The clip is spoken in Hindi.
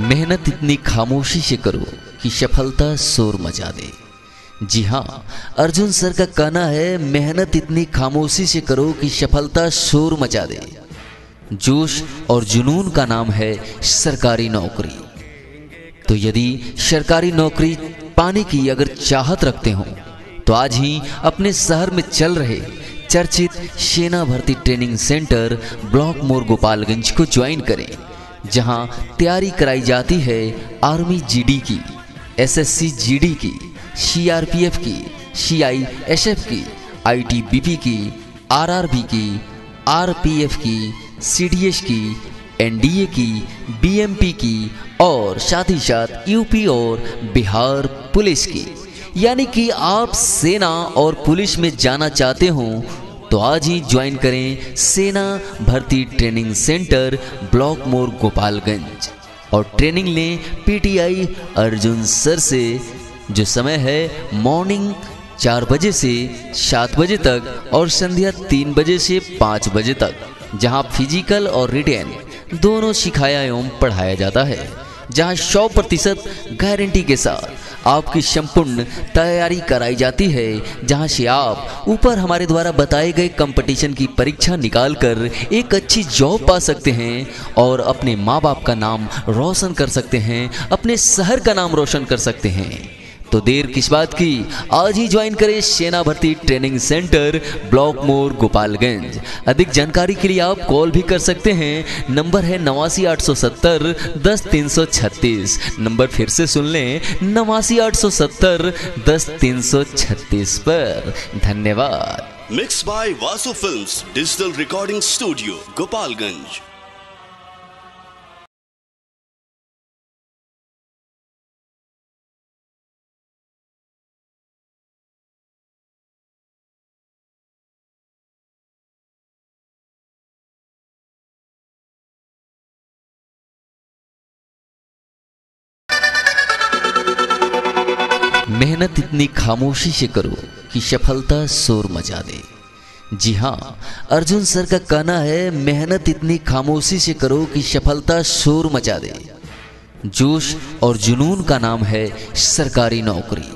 मेहनत इतनी खामोशी से करो कि सफलता शोर मचा दे। जी हाँ अर्जुन सर का कहना है, मेहनत इतनी खामोशी से करो कि सफलता शोर मचा दे। जोश और जुनून का नाम है सरकारी नौकरी। तो यदि सरकारी नौकरी पाने की अगर चाहत रखते हो तो आज ही अपने शहर में चल रहे चर्चित सेना भर्ती training centre block Mor Gopalganj को ज्वाइन करें। जहाँ तैयारी कराई जाती है आर्मी जीडी की, एसएससी जीडी की, सीआरपीएफ की, सीआईएसएफ की, आईटीबीपी की, आरआरबी की, आरपीएफ की, सीडीएस की, एनडीए की, बीएमपी की और साथ ही साथ यूपी और बिहार पुलिस की। यानी कि आप सेना और पुलिस में जाना चाहते हो तो आज ही ज्वाइन करें सेना भर्ती training centre block Mor Gopalganj. और ट्रेनिंग लें पीटीआई अर्जुन सर से, जो समय है मॉर्निंग चार बजे से सात बजे तक और संध्या तीन बजे से पाँच बजे तक, जहाँ फ़िज़िकल और रिटेन दोनों सिखाया एवं पढ़ाया जाता है, जहाँ सौ प्रतिशत गारंटी के साथ। आपकी संपूर्ण तैयारी कराई जाती है, जहाँ से आप ऊपर हमारे द्वारा बताए गए कंपटीशन की परीक्षा निकाल कर एक अच्छी जॉब पा सकते हैं और अपने माँ बाप का नाम रोशन कर सकते हैं, अपने शहर का नाम रोशन कर सकते हैं। तो देर किस बात की? आज ही ज्वाइन करें सेना भर्ती training centre block Mor, Gopalganj. अधिक जानकारी के लिए आप कॉल भी कर सकते हैं। नंबर है नवासी आठ सौ सत्तर, दस तीन सौ छत्तीस। नंबर फिर से सुन लें, नवासी आठ सौ सत्तर, दस तीन सौ छत्तीस पर। धन्यवाद। Mix by Vasu films digital recording studio Gopalganj मेहनत इतनी खामोशी से करो कि सफलता शोर मचा दे। जी हाँ अर्जुन सर का कहना है, मेहनत इतनी खामोशी से करो कि सफलता शोर मचा दे। जोश और जुनून का नाम है सरकारी नौकरी।